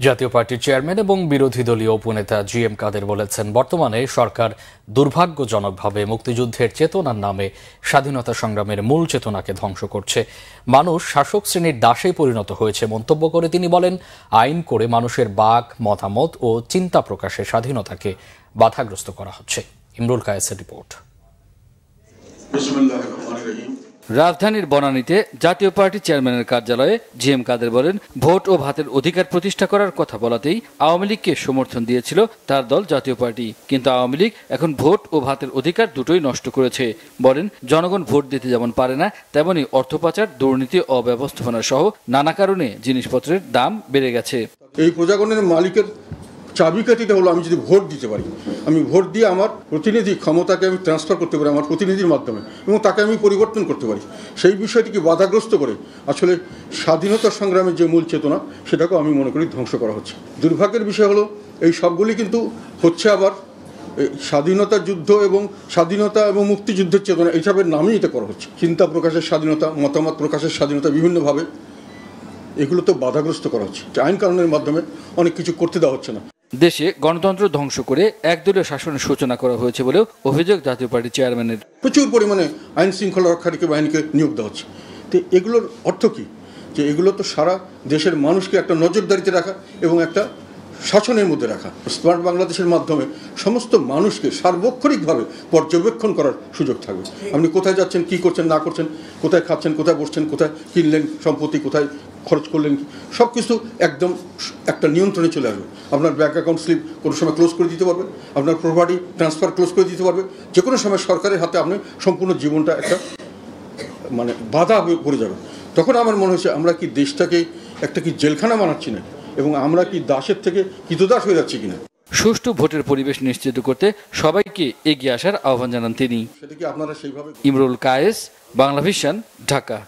জাতীয় পার্টির চেয়ারম্যান এবং বিরোধী দলীয় উপনেতা জি এম কাদের বলেছেন, বর্তমানে সরকার দুর্ভাগ্যজনকভাবে মুক্তিযুদ্ধের চেতনার নামে স্বাধীনতা সংগ্রামের মূল চেতনাকে ধ্বংস করছে। মানুষ শাসক শ্রেণির দাসে পরিণত হয়েছে মন্তব্য করে তিনি বলেন, আইন করে মানুষের বাক, মতামত ও চিন্তা প্রকাশের স্বাধীনতাকে বাধাগ্রস্ত করা হচ্ছে। ইমরুল কায়েসের রিপোর্ট। রাজধানীর বনানীতে জাতীয় পার্টি চেয়ারম্যানের কার্যালয়ে জি এম কাদের বলেন, ভোট ও ভাতের অধিকার প্রতিষ্ঠা করার কথা বলাতেই আওয়ামী লীগকে সমর্থন দিয়েছিল তার দল জাতীয় পার্টি। কিন্তু আওয়ামী লীগ এখন ভোট ও ভাতের অধিকার দুটোই নষ্ট করেছে। বলেন, জনগণ ভোট দিতে যেমন পারে না, তেমনি অর্থ পাচার, দুর্নীতি, অব্যবস্থাপনা সহ নানা কারণে জিনিসপত্রের দাম বেড়ে গেছে। এই প্রজাগণের মালিকের চাবিকাঠিটা হলো আমি যদি ভোট দিতে পারি, আমি ভোট দিয়ে আমার প্রতিনিধি ক্ষমতাকে আমি ট্রান্সফার করতে পারি আমার প্রতিনিধির মাধ্যমে এবং তাকে আমি পরিবর্তন করতে পারি। সেই বিষয়টিকে বাধাগ্রস্ত করে আসলে স্বাধীনতা সংগ্রামের যে মূল চেতনা, সেটাকেও আমি মনে করি ধ্বংস করা হচ্ছে। দুর্ভাগ্যের বিষয় হলো, এই সবগুলি কিন্তু হচ্ছে আবার স্বাধীনতা যুদ্ধ এবং স্বাধীনতা এবং মুক্তিযুদ্ধের চেতনা এইসবের নামেই এটা করা হচ্ছে। চিন্তা প্রকাশের স্বাধীনতা, মতামত প্রকাশের স্বাধীনতা বিভিন্নভাবে এগুলো তো বাধাগ্রস্ত করা হচ্ছে। আইন কানুনের মাধ্যমে অনেক কিছু করতে দেওয়া হচ্ছে না। দেশে গণতন্ত্র ধ্বংস করে একদলীয় শাসনের সূচনা করা হয়েছে বলেও অভিযোগ জাতীয় পার্টির চেয়ারম্যানের। প্রচুর পরিমাণে আইন শৃঙ্খলা রক্ষাকারী বাহিনীকে নিয়োগ দেওয়া হচ্ছে। তো এগুলোর অর্থ কী? যে এগুলো তো সারা দেশের মানুষকে একটা নজরদারিতে রাখা এবং একটা শাসনের মধ্যে রাখা। স্মার্ট বাংলাদেশের মাধ্যমে সমস্ত মানুষকে সার্বক্ষণিকভাবে পর্যবেক্ষণ করার সুযোগ থাকবে। আপনি কোথায় যাচ্ছেন, কি করছেন, না করছেন, কোথায় খাচ্ছেন, কোথায় বসছেন, কোথায় কিনলেন সম্পত্তি, কোথায় খরচ করলেন সব কিছু একদম একটা নিয়ন্ত্রণে চলে আসবে। আপনার ব্যাঙ্ক অ্যাকাউন্ট স্লিপ কোনো সময় ক্লোজ করে দিতে পারবে আপনার প্রপার্টি ট্রান্সফার ক্লোজ করে দিতে পারবে যে কোনো সময় সরকারের হাতে আপনি সম্পূর্ণ জীবনটা একটা মানে বাধা হয়ে পড়ে যাবে। তখন আমার মনে হচ্ছে আমরা কি দেশটাকে একটা কি জেলখানা বানাচ্ছি না এবং আমরা কি দাসের থেকে কৃতদাস হয়ে যাচ্ছি কিনা? সুষ্ঠু ভোটের পরিবেশ নিশ্চিত করতে সবাইকে এগিয়ে আসার আহ্বান জানান তিনি। সেটা কি আপনারা সেইভাবে ইমরুল কায়েস বাংলা ভিশন ঢাকা।